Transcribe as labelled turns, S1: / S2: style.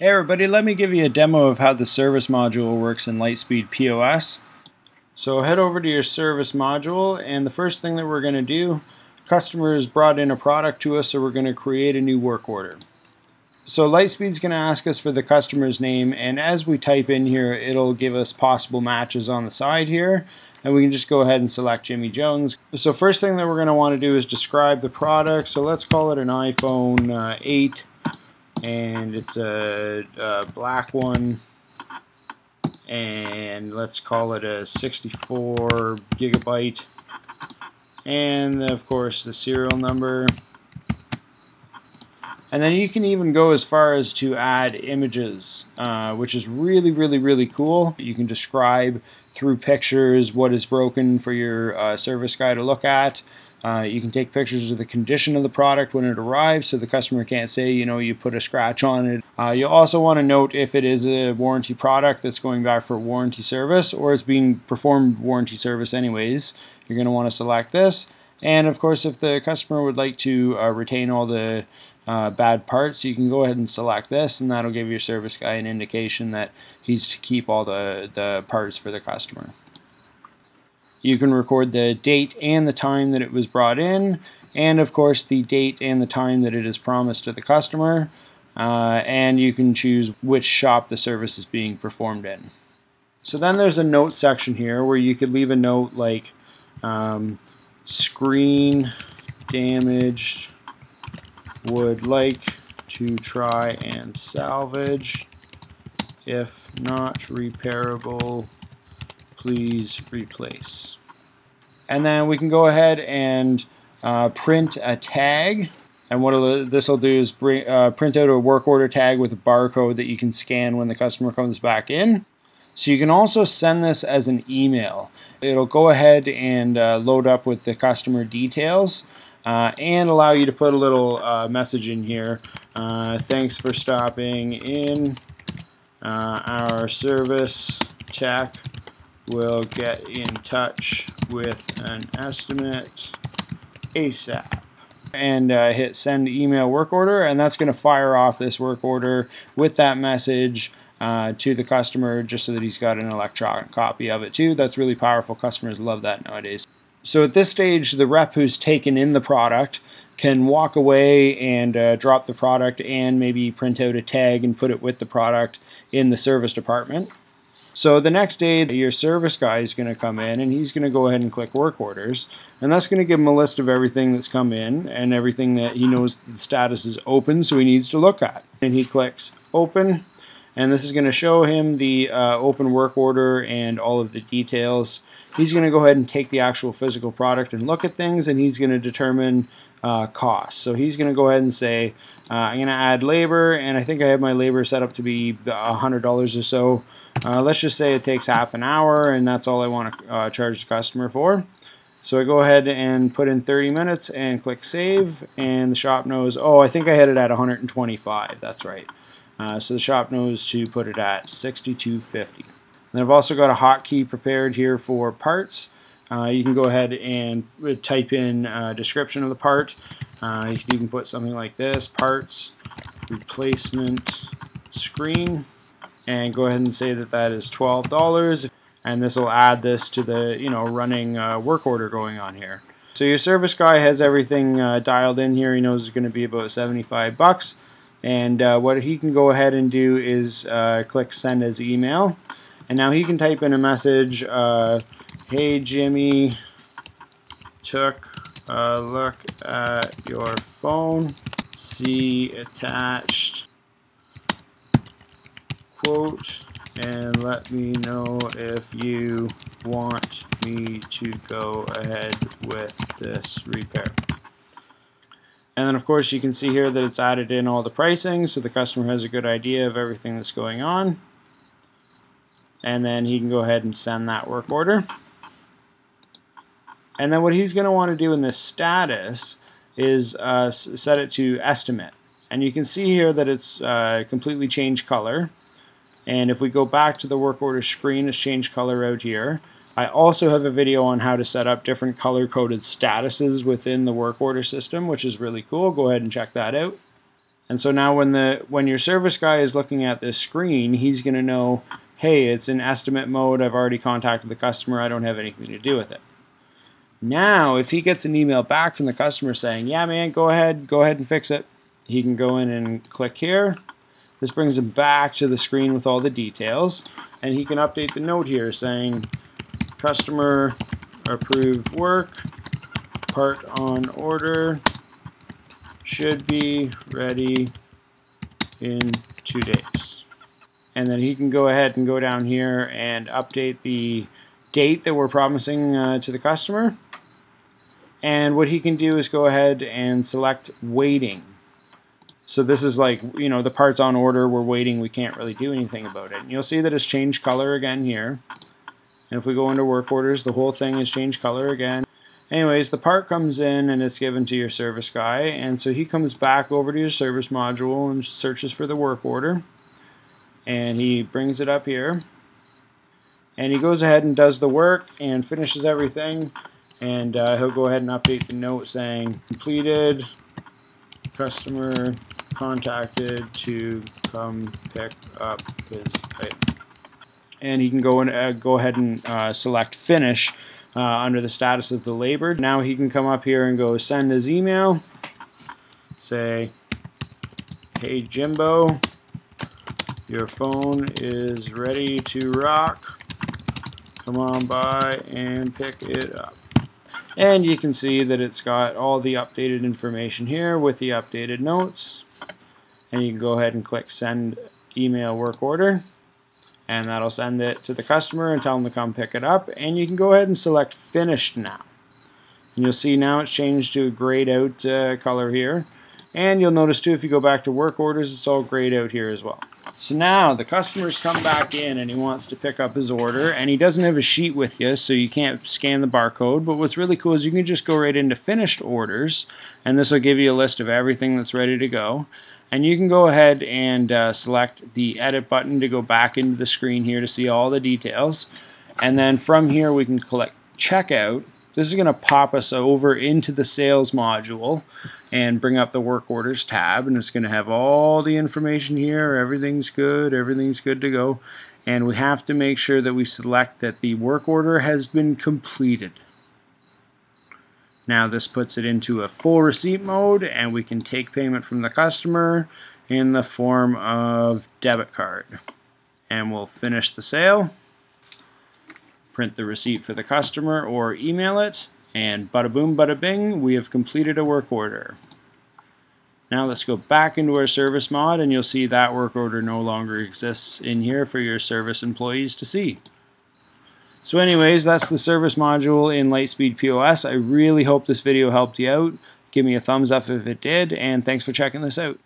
S1: Hey everybody, let me give you a demo of how the service module works in Lightspeed POS. So head over to your service module and the first thing that we're going to do, customer has brought in a product to us so we're going to create a new work order. So Lightspeed's going to ask us for the customer's name and as we type in here it'll give us possible matches on the side here and we can just go ahead and select Jimmy Jones. So first thing that we're going to want to do is describe the product. So let's call it an iPhone uh, 8 and it's a, a black one. And let's call it a 64 gigabyte. And of course the serial number and then you can even go as far as to add images uh, which is really really really cool you can describe through pictures what is broken for your uh, service guy to look at uh, you can take pictures of the condition of the product when it arrives so the customer can't say, you know, you put a scratch on it. Uh, you also want to note if it is a warranty product that's going back for warranty service or it's being performed warranty service anyways. You're going to want to select this. And of course, if the customer would like to uh, retain all the uh, bad parts, you can go ahead and select this and that'll give your service guy an indication that he's to keep all the, the parts for the customer. You can record the date and the time that it was brought in, and of course the date and the time that it is promised to the customer, uh, and you can choose which shop the service is being performed in. So then there's a note section here where you could leave a note like um, screen damaged, would like to try and salvage, if not repairable, please replace. And then we can go ahead and uh, print a tag. And what this will do is bring, uh, print out a work order tag with a barcode that you can scan when the customer comes back in. So you can also send this as an email. It'll go ahead and uh, load up with the customer details uh, and allow you to put a little uh, message in here. Uh, thanks for stopping in. our service tech will get in touch with an estimate ASAP and uh, hit send email work order and that's going to fire off this work order with that message uh, to the customer just so that he's got an electronic copy of it too. That's really powerful. Customers love that nowadays. So at this stage, the rep who's taken in the product can walk away and uh, drop the product and maybe print out a tag and put it with the product in the service department. So the next day, your service guy is going to come in and he's going to go ahead and click work orders. And that's going to give him a list of everything that's come in and everything that he knows the status is open, so he needs to look at. And he clicks open, and this is going to show him the uh, open work order and all of the details. He's going to go ahead and take the actual physical product and look at things, and he's going to determine uh, cost. So he's going to go ahead and say, uh, I'm going to add labor, and I think I have my labor set up to be $100 or so. Uh, let's just say it takes half an hour and that's all I want to uh, charge the customer for. So I go ahead and put in 30 minutes and click save and the shop knows, oh I think I had it at 125, that's right. Uh, so the shop knows to put it at 6250. Then I've also got a hotkey prepared here for parts. Uh, you can go ahead and type in a description of the part. Uh, you can even put something like this, parts, replacement, screen and go ahead and say that that is $12 and this will add this to the you know running uh, work order going on here. So your service guy has everything uh, dialed in here. He knows it's going to be about 75 bucks. And uh, what he can go ahead and do is uh, click send as email. And now he can type in a message, uh, hey Jimmy, took a look at your phone, see attached quote and let me know if you want me to go ahead with this repair. And then of course you can see here that it's added in all the pricing so the customer has a good idea of everything that's going on. And then he can go ahead and send that work order. And then what he's going to want to do in this status is uh, set it to estimate. And you can see here that it's uh, completely changed color. And if we go back to the work order screen, it's changed color out here. I also have a video on how to set up different color-coded statuses within the work order system, which is really cool. Go ahead and check that out. And so now when the when your service guy is looking at this screen, he's going to know, hey, it's in estimate mode. I've already contacted the customer. I don't have anything to do with it. Now, if he gets an email back from the customer saying, yeah, man, go ahead, go ahead and fix it, he can go in and click here. This brings him back to the screen with all the details. And he can update the note here saying, customer approved work, part on order, should be ready in two days. And then he can go ahead and go down here and update the date that we're promising uh, to the customer. And what he can do is go ahead and select waiting. So this is like, you know, the part's on order, we're waiting, we can't really do anything about it. And you'll see that it's changed color again here. And if we go into work orders, the whole thing has changed color again. Anyways, the part comes in and it's given to your service guy, and so he comes back over to your service module and searches for the work order, and he brings it up here, and he goes ahead and does the work and finishes everything, and uh, he'll go ahead and update the note saying completed, customer contacted to come pick up his item. And he can go and uh, go ahead and uh, select finish uh, under the status of the labor. Now he can come up here and go send his email. Say, hey Jimbo, your phone is ready to rock. Come on by and pick it up. And you can see that it's got all the updated information here with the updated notes. And you can go ahead and click send email work order and that'll send it to the customer and tell them to come pick it up. And you can go ahead and select finished now. And you'll see now it's changed to a grayed out uh, color here. And you'll notice too if you go back to work orders it's all grayed out here as well. So now the customer's come back in and he wants to pick up his order. And he doesn't have a sheet with you so you can't scan the barcode. But what's really cool is you can just go right into finished orders. And this will give you a list of everything that's ready to go and you can go ahead and uh, select the edit button to go back into the screen here to see all the details. And then from here we can click checkout. This is going to pop us over into the sales module and bring up the work orders tab and it's going to have all the information here. Everything's good. Everything's good to go. And we have to make sure that we select that the work order has been completed. Now this puts it into a full receipt mode and we can take payment from the customer in the form of debit card. And we'll finish the sale, print the receipt for the customer or email it, and bada boom bada bing, we have completed a work order. Now let's go back into our service mod and you'll see that work order no longer exists in here for your service employees to see. So anyways, that's the service module in Lightspeed POS. I really hope this video helped you out. Give me a thumbs up if it did, and thanks for checking this out.